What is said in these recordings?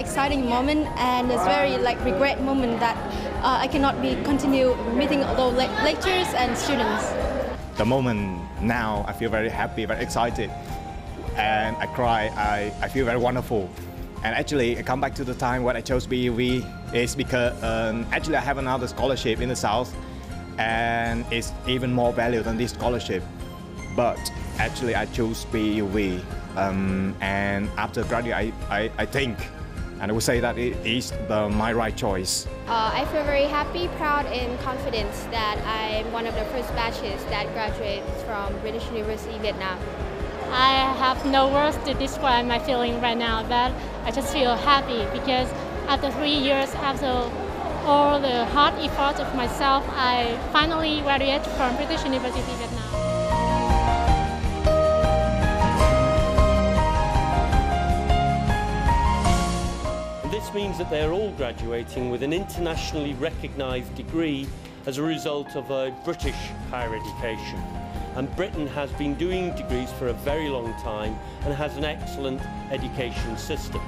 exciting moment and it's very like regret moment that uh, I cannot be continue meeting all the le- lecturers and students. The moment now, I feel very happy, very excited, and I cry. I, I feel very wonderful. And actually, I come back to the time when I chose BUV is because um, actually I have another scholarship in the south, and it's even more value than this scholarship. But actually, I chose BUV, um, and after graduate, I, I, I think, and I would say that it is the, my right choice. Uh, I feel very happy, proud, and confident that I'm one of the first batches that graduates from British University Vietnam. I have no words to describe my feeling right now, but I just feel happy because after three years, after all the hard efforts of myself, I finally graduated from British University Vietnam. Means that they're all graduating with an internationally recognised degree as a result of a British higher education. And Britain has been doing degrees for a very long time and has an excellent education system.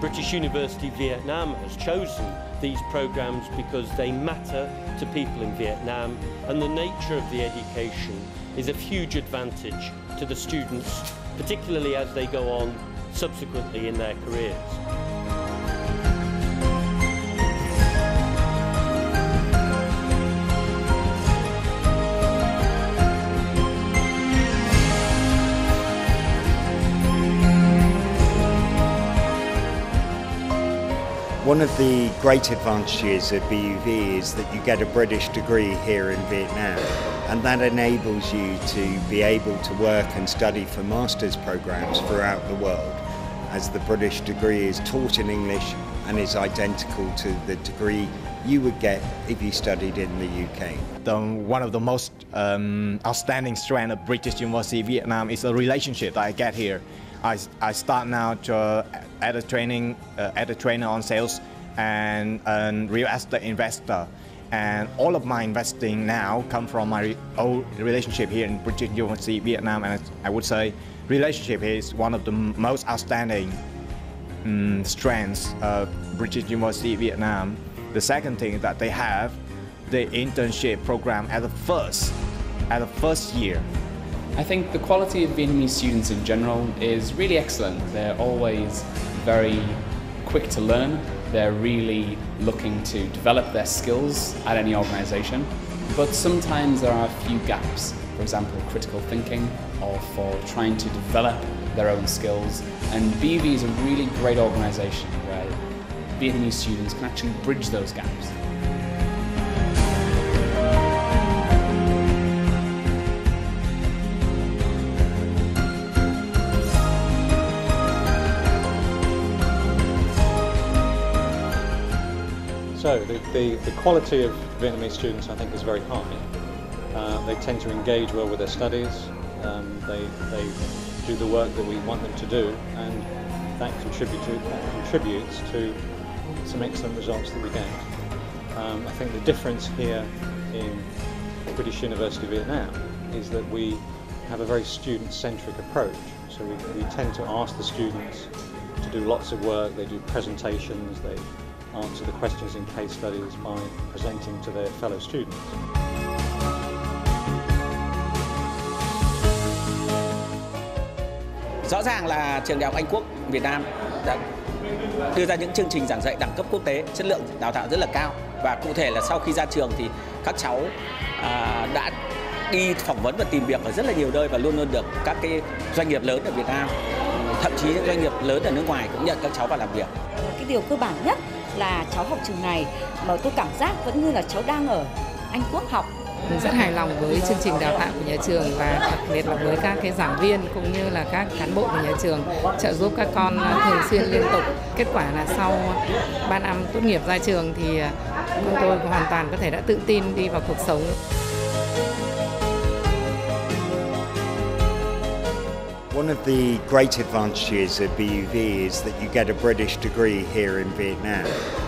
British University Vietnam has chosen these programs because they matter to people in Vietnam and the nature of the education is a huge advantage to the students, particularly as they go on subsequently in their careers. One of the great advantages of BUV is that you get a British degree here in Vietnam and that enables you to be able to work and study for master's programs throughout the world as the British degree is taught in English and is identical to the degree you would get if you studied in the UK. The, one of the most um, outstanding strengths of British University Vietnam is the relationship that I get here. I, I start now to, at a training, uh, at a trainer on sales and a real estate investor. And all of my investing now come from my old relationship here in British University Vietnam. And I would say relationship is one of the most outstanding um, strengths of British University Vietnam. The second thing that they have, the internship program at the first, at the first year. I think the quality of Vietnamese students in general is really excellent. They're always very quick to learn. They're really looking to develop their skills at any organisation. But sometimes there are a few gaps, for example, critical thinking or for trying to develop their own skills. And BUV is a really great organisation where Vietnamese students can actually bridge those gaps. So the, the, the, quality of Vietnamese students I think is very high. Uh, they tend to engage well with their studies, um, they, they do the work that we want them to do and that, contribute to, that contributes to some excellent results that we get. Um, I think the difference here in British University Vietnam is that we have a very student-centric approach. So we, we tend to ask the students to do lots of work, they do presentations, they answer the questions in case studies by presenting to their fellow students. Rõ ràng là trường Đại học Anh Quốc Việt Nam đã đưa ra những chương trình giảng dạy đẳng cấp quốc tế, chất lượng đào tạo rất là cao và cụ thể là sau khi ra trường thì các cháu à, đã đi phỏng vấn và tìm việc ở rất là nhiều nơi và luôn luôn được các cái doanh nghiệp lớn ở Việt Nam thậm chí những doanh nghiệp lớn ở nước ngoài cũng nhận các cháu vào làm việc. Cái điều cơ bản nhất là cháu học trường này mà tôi cảm giác vẫn như là cháu đang ở Anh Quốc học mình rất hài lòng với chương trình đào tạo của nhà trường và đặc biệt là với các cái giảng viên cũng như là các cán bộ của nhà trường trợ giúp các con thường xuyên liên tục. Kết quả là sau 3 năm tốt nghiệp ra trường thì con tôi hoàn toàn có thể đã tự tin đi vào cuộc sống. One of the great advantages of BUV is that you get a British degree here in Vietnam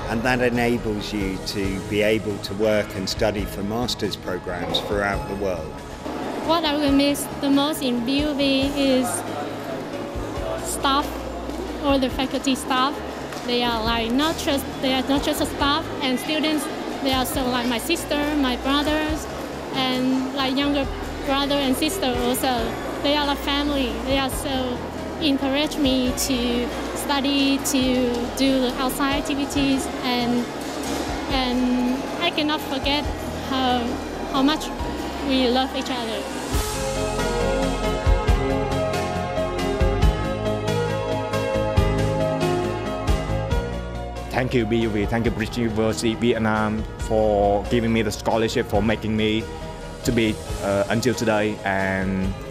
and that enables you to be able to work and study for master's programs throughout the world. What I will miss the most in BUV is staff all the faculty staff. They are like not just they are not just staff and students. They are also like my sister, my brothers, and like younger brother and sister also. They are a family. They are so encourage me to study, to do outside activities, and and I cannot forget how how much we love each other. Thank you, BUV. Thank you, British University Vietnam, for giving me the scholarship, for making me to be uh, until today. And